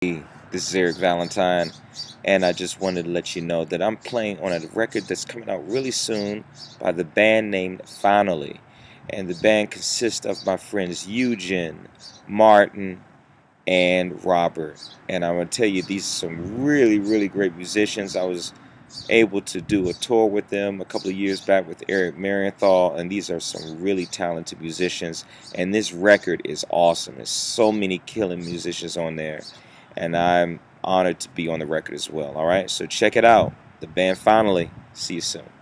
This is Eric Valentine, and I just wanted to let you know that I'm playing on a record that's coming out really soon by the band named Finally. And the band consists of my friends Eugen, Martin, and Robert. And I'm going to tell you, these are some really, really great musicians. I was able to do a tour with them a couple of years back with Eric Marienthal, and these are some really talented musicians. And this record is awesome. There's so many killing musicians on there and I'm honored to be on the record as well. All right, so check it out. The band finally. See you soon.